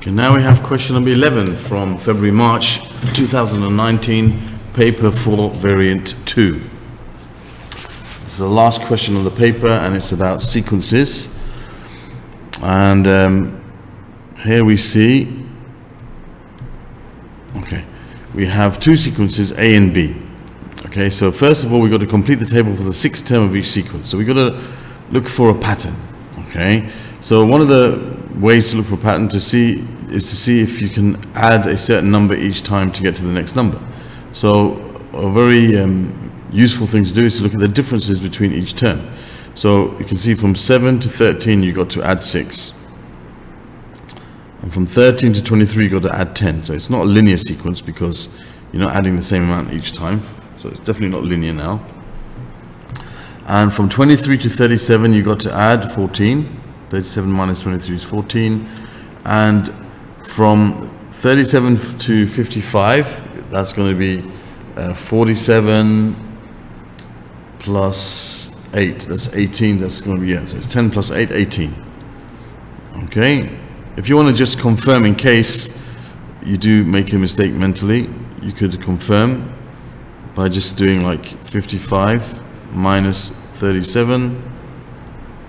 Okay, now we have question number 11 from February, March 2019, paper 4, variant 2. This is the last question of the paper and it's about sequences. And um, here we see, okay, we have two sequences, A and B. Okay, so first of all, we've got to complete the table for the sixth term of each sequence. So we've got to look for a pattern. Okay, so one of the ways to look for a pattern to see is to see if you can add a certain number each time to get to the next number. So a very um, useful thing to do is to look at the differences between each term. So you can see from 7 to 13 you've got to add 6. And from 13 to 23 you've got to add 10. So it's not a linear sequence because you're not adding the same amount each time. So it's definitely not linear now. And from 23 to 37 you've got to add 14. 37 minus 23 is 14. And from 37 to 55, that's going to be uh, 47 plus 8. That's 18. That's going to be, yeah, so it's 10 plus 8, 18. Okay. If you want to just confirm in case you do make a mistake mentally, you could confirm by just doing like 55 minus 37,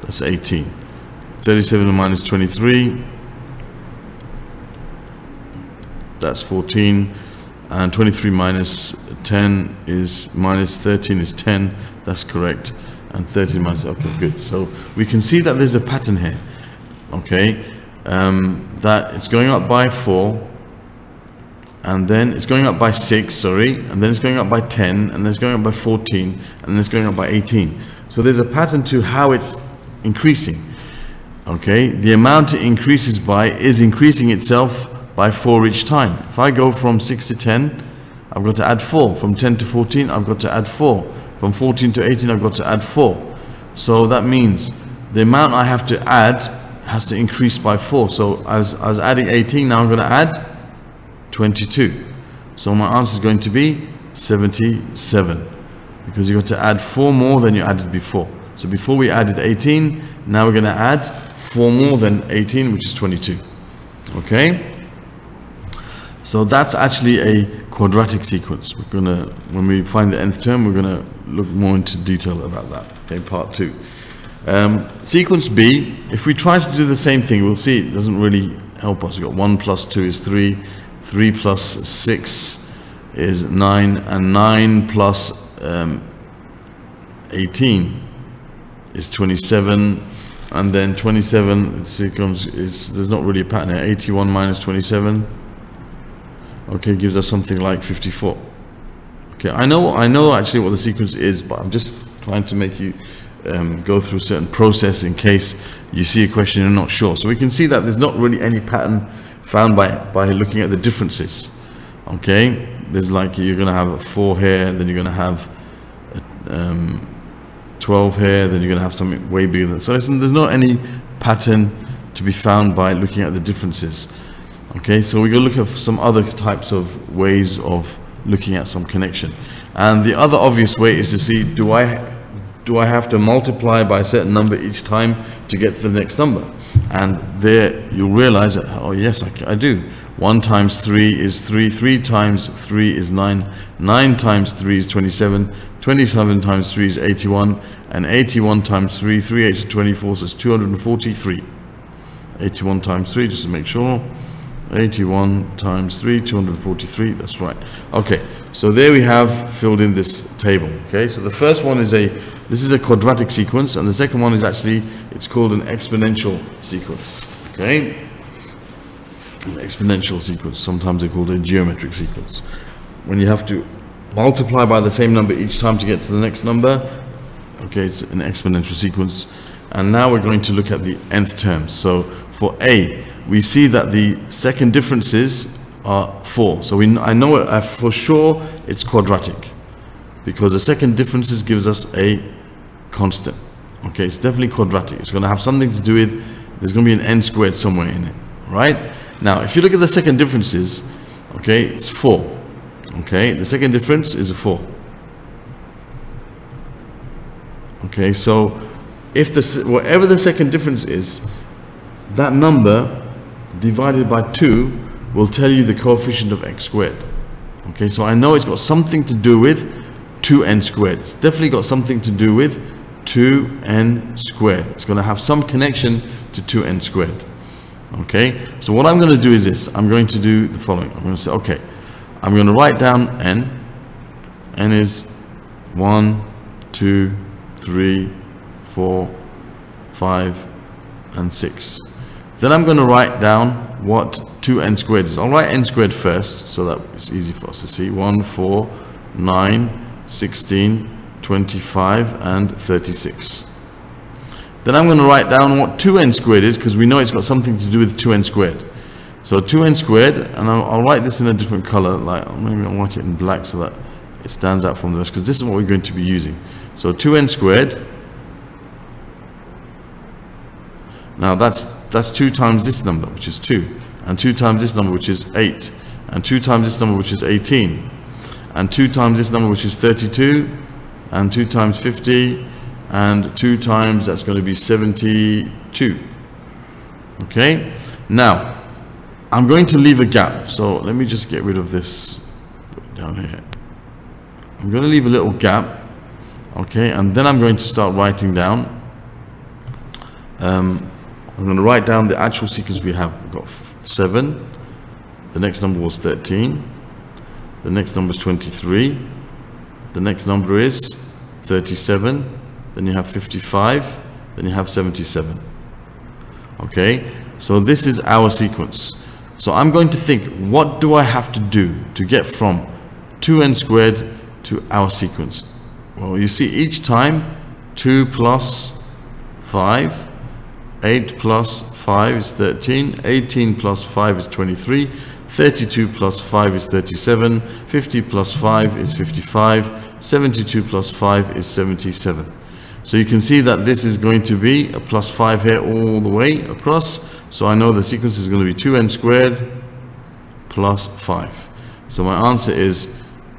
that's 18. 37 minus 23, that's 14. And 23 minus 10 is minus 13 is 10, that's correct. And 13 minus, okay, good. So we can see that there's a pattern here, okay? Um, that it's going up by 4, and then it's going up by 6, sorry, and then it's going up by 10, and then it's going up by 14, and then it's going up by 18. So there's a pattern to how it's increasing. Okay, the amount it increases by is increasing itself by 4 each time. If I go from 6 to 10, I've got to add 4. From 10 to 14, I've got to add 4. From 14 to 18, I've got to add 4. So that means the amount I have to add has to increase by 4. So as I was adding 18, now I'm going to add 22. So my answer is going to be 77 because you've got to add 4 more than you added before. So before we added 18, now we're going to add 4 more than 18, which is 22. Okay? So that's actually a quadratic sequence. We're to, when we find the nth term, we're to look more into detail about that in part 2. Um, sequence B, if we try to do the same thing, we'll see it doesn't really help us. We've got 1 plus 2 is 3, 3 plus 6 is 9, and 9 plus um, 18 is 27 and then 27 it comes it's there's not really a pattern here. 81 minus 27 okay gives us something like 54 okay I know I know actually what the sequence is but I'm just trying to make you um, go through a certain process in case you see a question you're not sure. So we can see that there's not really any pattern found by by looking at the differences. Okay there's like you're gonna have a 4 here then you're gonna have um, 12 here, then you're going to have something way bigger than so there's not any pattern to be found by looking at the differences. Okay, so we're going to look at some other types of ways of looking at some connection. And the other obvious way is to see, do I, do I have to multiply by a certain number each time to get to the next number? And there you'll realize that, oh yes, I, I do. 1 times 3 is 3, 3 times 3 is 9, 9 times 3 is 27, 27 times 3 is 81, and 81 times 3, 3 8 is 24, so it's 243. 81 times 3, just to make sure. 81 times 3, 243, that's right. Okay, so there we have filled in this table. Okay, so the first one is a, this is a quadratic sequence, and the second one is actually, it's called an exponential sequence. Okay, exponential sequence, sometimes they're called a geometric sequence. When you have to multiply by the same number each time to get to the next number. Okay, it's an exponential sequence. And now we're going to look at the nth term. So for A, we see that the second differences are 4. So we, I know uh, for sure it's quadratic because the second differences gives us a constant. Okay, it's definitely quadratic. It's going to have something to do with, there's going to be an n squared somewhere in it. Right? Now, if you look at the second differences, okay, it's 4. Okay, the second difference is a 4. Okay, so if the whatever the second difference is, that number divided by 2 will tell you the coefficient of x squared. Okay, so I know it's got something to do with 2n squared. It's definitely got something to do with 2n squared. It's going to have some connection to 2n squared. Okay, so what I'm going to do is this. I'm going to do the following. I'm going to say, okay, I'm going to write down n. n is 1, 2, 3, 4, 5, and 6. Then I'm going to write down what 2n squared is. I'll write n squared first so that it's easy for us to see. 1, 4, 9, 16, 25, and 36. Then I'm going to write down what 2n squared is because we know it's got something to do with 2n squared. So 2n squared, and I'll, I'll, write this in a different color, like maybe I'll write it in black so that it stands out from the rest because this is what we're going to be using. So 2n squared Now that's that's 2 times this number, which is 2, and 2 times this number, which is 8, and 2 times this number, which is 18, and 2 times this number, which is 32, and 2 times 50, and 2 times that's going to be 72. Okay? Now, I'm going to leave a gap. So let me just get rid of this down here. I'm going to leave a little gap. Okay? And then I'm going to start writing down um, I'm going to write down the actual sequence we have. We've got 7. The next number was 13. The next number is 23. The next number is 37. Then you have 55. Then you have 77. Okay, so this is our sequence. So I'm going to think, what do I have to do to get from 2n squared to our sequence? Well, you see each time 2 plus 5 8 plus 5 is 13, 18 plus 5 is 23, 32 plus 5 is 37, 50 plus 5 is 55, 72 plus 5 is 77. So you can see that this is going to be a plus 5 here all the way across. So I know the sequence is going to be 2n squared plus 5. So my answer is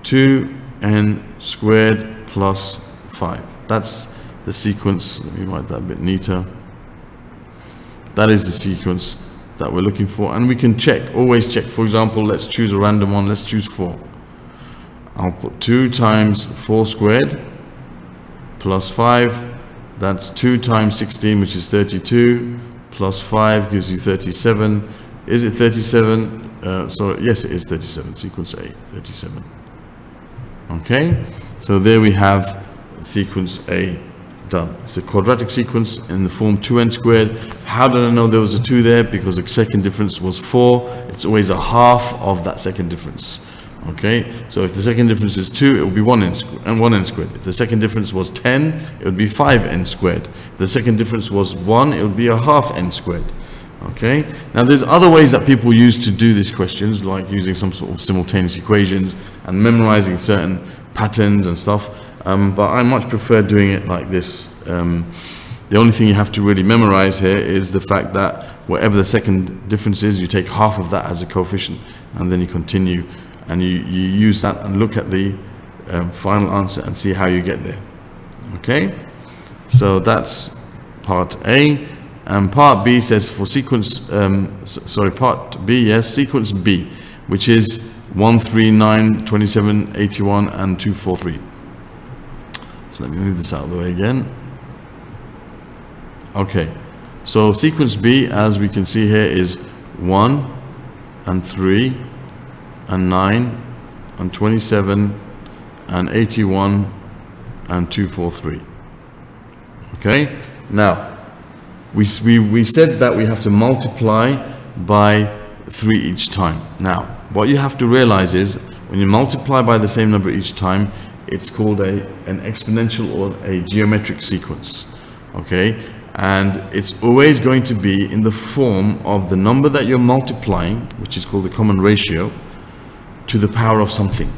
2n squared plus 5. That's the sequence. Let me write that a bit neater. That is the sequence that we're looking for. And we can check, always check. For example, let's choose a random one. Let's choose 4. I'll put 2 times 4 squared plus 5. That's 2 times 16, which is 32, plus 5 gives you 37. Is it 37? Uh, so yes, it is 37. Sequence A, 37. Okay, so there we have sequence A done. It's a quadratic sequence in the form 2n squared. How did I know there was a 2 there? Because the second difference was 4. It's always a half of that second difference. Okay, so if the second difference is 2, it will be 1 n, and 1 n squared. If the second difference was 10, it would be 5 n squared. If the second difference was 1, it would be a half n squared. Okay, now there's other ways that people use to do these questions, like using some sort of simultaneous equations and memorizing certain patterns and stuff. Um, but I much prefer doing it like this. Um, the only thing you have to really memorize here is the fact that whatever the second difference is, you take half of that as a coefficient and then you continue and you, you use that and look at the um, final answer and see how you get there. Okay, so that's part A. And part B says for sequence, um, sorry, part B, yes, sequence B, which is 1, 3, 9, 27, 81, and 243. So let me move this out of the way again. Okay, so sequence B, as we can see here, is 1 and 3 and 9 and 27 and 81 and 243. Okay, now we, we, we said that we have to multiply by 3 each time. Now, what you have to realize is when you multiply by the same number each time, it's called a, an exponential or a geometric sequence. Okay, and it's always going to be in the form of the number that you're multiplying, which is called the common ratio, to the power of something.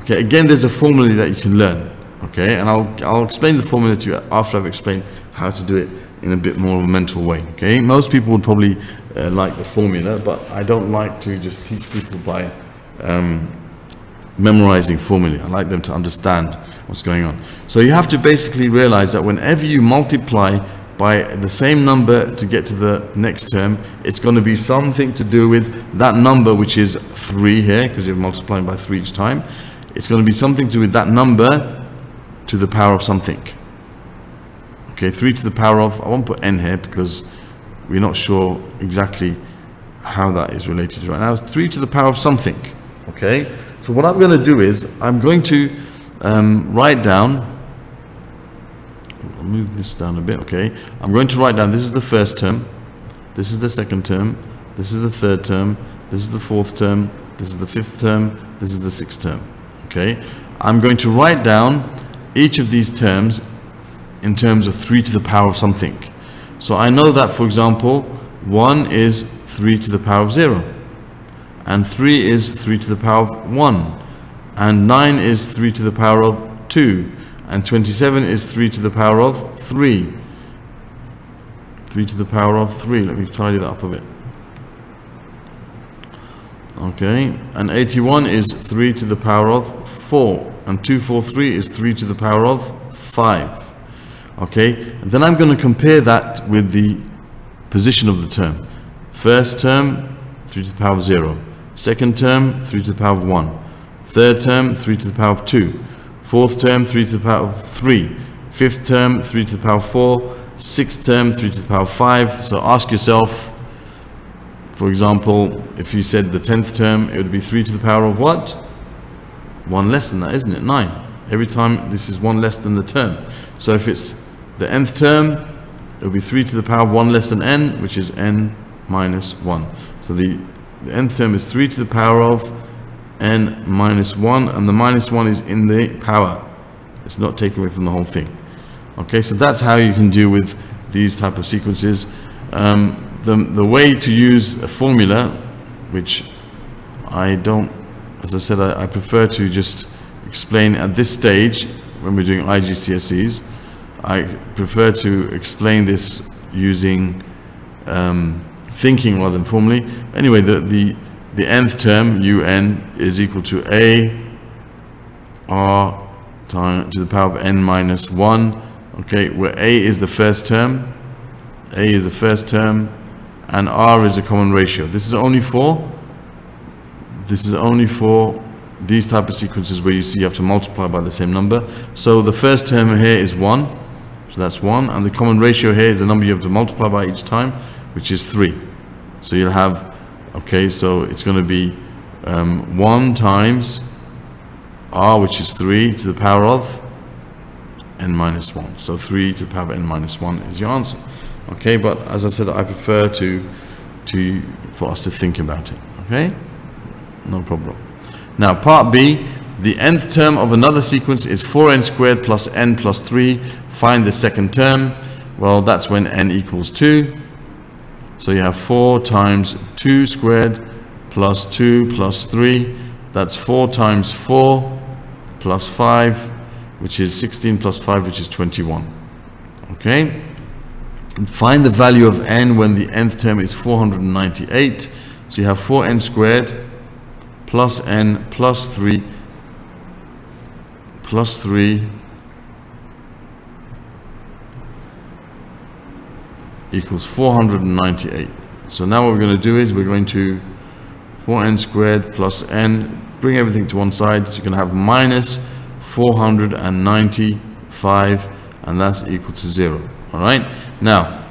Okay, again, there's a formula that you can learn. Okay, and I'll, I'll explain the formula to you after I've explained how to do it in a bit more of a mental way. Okay, most people would probably uh, like the formula, but I don't like to just teach people by um, memorizing formulae. I like them to understand what's going on. So you have to basically realize that whenever you multiply by the same number to get to the next term, it's going to be something to do with that number, which is 3 here, because you're multiplying by 3 each time. It's going to be something to do with that number to the power of something. Okay, 3 to the power of, I won't put n here because we're not sure exactly how that is related right now. It's 3 to the power of something. Okay, so what I'm going to do is, I'm going to um, write down I'll move this down a bit, okay. I'm going to write down, this is the first term, this is the second term, this is the third term, this is the fourth term, this is the fifth term, this is the sixth term, okay. I'm going to write down each of these terms in terms of 3 to the power of something. So I know that, for example, 1 is 3 to the power of 0, and 3 is 3 to the power of 1, and 9 is 3 to the power of 2, and 27 is 3 to the power of 3. 3 to the power of 3. Let me tidy that up a bit. Okay, and 81 is 3 to the power of 4. And 243 is 3 to the power of 5. Okay, and then I'm going to compare that with the position of the term. First term, 3 to the power of 0. Second term, 3 to the power of 1. Third term, 3 to the power of 2. Fourth term, 3 to the power of 3. Fifth term, 3 to the power of 4. Sixth term, 3 to the power of 5. So ask yourself, for example, if you said the 10th term, it would be 3 to the power of what? 1 less than that, isn't it? 9. Every time this is 1 less than the term. So if it's the nth term, it would be 3 to the power of 1 less than n, which is n minus 1. So the, the nth term is 3 to the power of n minus 1 and the minus 1 is in the power. It's not taken away from the whole thing. Okay so that's how you can deal with these type of sequences. Um, the, the way to use a formula which I don't as I said I, I, prefer to just explain at this stage when we're doing IGCSEs I prefer to explain this using um, thinking rather than formally. Anyway the, the the nth term, un, is equal to a r time to the power of n minus 1. Okay, where a is the first term, a is the first term, and r is a common ratio. This is only for, this is only for these type of sequences where you see you have to multiply by the same number. So the first term here is 1, so that's 1, and the common ratio here is the number you have to multiply by each time, which is 3. So you'll have okay so it's going to be um, 1 times r which is 3 to the power of n minus 1 so 3 to the power of n minus 1 is your answer. Okay but as I said I prefer to to for us to think about it. Okay? No problem. Now part B the nth term of another sequence is 4n squared plus n plus 3 find the second term. Well that's when n equals 2 so you have 4 times 2 squared plus 2 plus 3. That's 4 times 4 plus 5, which is 16 plus 5, which is 21. Okay? And find the value of n when the nth term is 498. So you have 4n squared plus n plus 3 plus 3 equals 498. So now what we're going to do is we're going to 4n squared plus n, bring everything to one side, so you're going to have minus 495 and that's equal to 0. Alright, now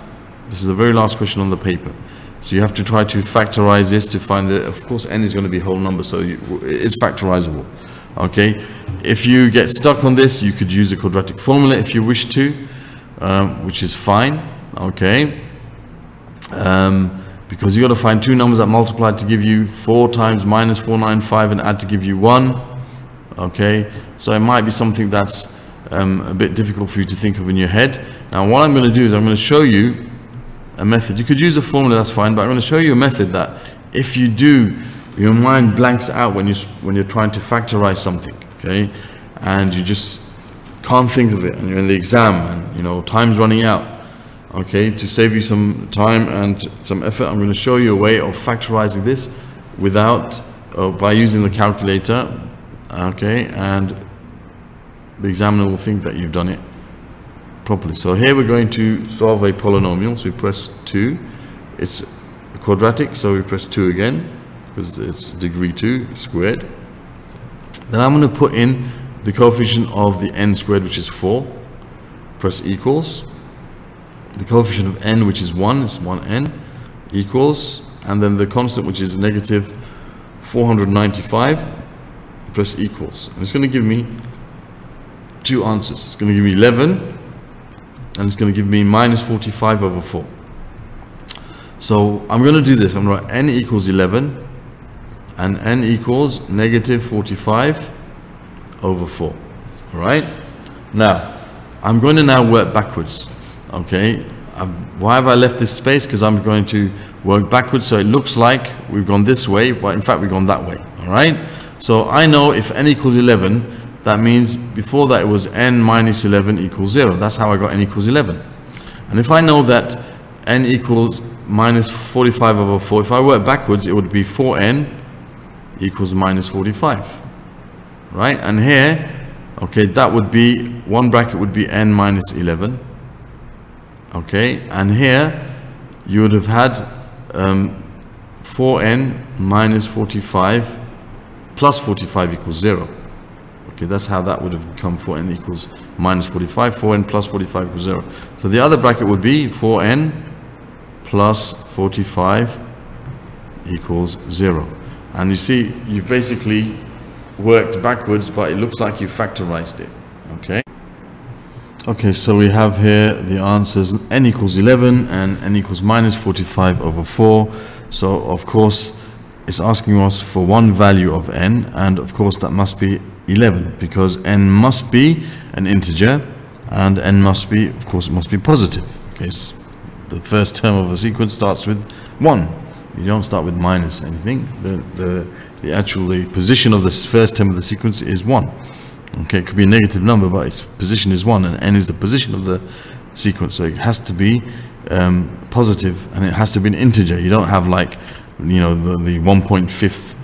this is the very last question on the paper. So you have to try to factorize this to find that, of course n is going to be whole number so you, it is factorizable. Okay, if you get stuck on this you could use a quadratic formula if you wish to, um, which is fine okay. Um, because you got to find two numbers that multiply to give you 4 times minus 495 and add to give you 1 okay. So it might be something that's um, a bit difficult for you to think of in your head. Now what I'm going to do is I'm going to show you a method. You could use a formula that's fine but I'm going to show you a method that if you do your mind blanks out when you when you're trying to factorize something okay? And you just can't think of it and you're in the exam and you know time's running out okay to save you some time and some effort I'm going to show you a way of factorizing this without uh, by using the calculator okay and the examiner will think that you've done it properly. So here we're going to solve a polynomial. So we press 2. It's quadratic, so we press 2 again because it's degree 2 squared. Then I'm going to put in the coefficient of the n squared, which is 4. Press equals. The coefficient of n, which is 1, is 1n, equals. And then the constant, which is negative 495, press equals. And it's going to give me two answers. It's going to give me 11 and it's going to give me minus 45 over 4. So I'm going to do this. I'm going to write n equals 11 and n equals negative 45 over 4. All right? Now, I'm going to now work backwards. Okay? I've, why have I left this space? Because I'm going to work backwards so it looks like we've gone this way, but in fact we've gone that way. All right? So I know if n equals 11, that means before that it was n minus 11 equals 0. That's how I got n equals 11. And if I know that n equals minus 45 over 4, if I work backwards, it would be 4n equals minus 45. Right? And here, okay, that would be, one bracket would be n minus 11. Okay? And here, you would have had um, 4n minus 45 plus 45 equals 0. Okay, that's how that would have become 4n equals minus 45, 4n plus 45 equals 0. So the other bracket would be 4n plus 45 equals 0. And you see, you've basically worked backwards, but it looks like you factorized it. Okay? Okay, so we have here the answers n equals 11 and n equals minus 45 over 4. So, of course, it's asking us for one value of n, and of course that must be 11 because n must be an integer and n must be, of course, it must be positive. Okay, so the first term of a sequence starts with 1. You don't start with minus anything. The, the, the actual the position of the first term of the sequence is 1. Okay, it could be a negative number, but its position is 1, and n is the position of the sequence. So it has to be um, positive, and it has to be an integer. You don't have like, you know, the, the 1.5th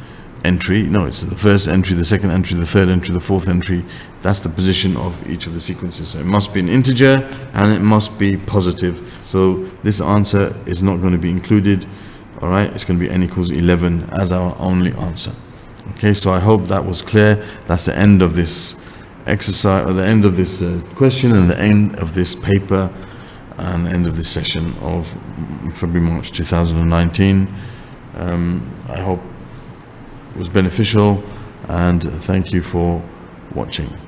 entry. No, it's the first entry, the second entry, the third entry, the fourth entry. That's the position of each of the sequences. So it must be an integer and it must be positive. So this answer is not going to be included. All right, it's going to be n equals 11 as our only answer. Okay, so I hope that was clear. That's the end of this exercise, or the end of this uh, question, and the end of this paper, and end of this session of February March 2019. Um, I hope was beneficial and thank you for watching.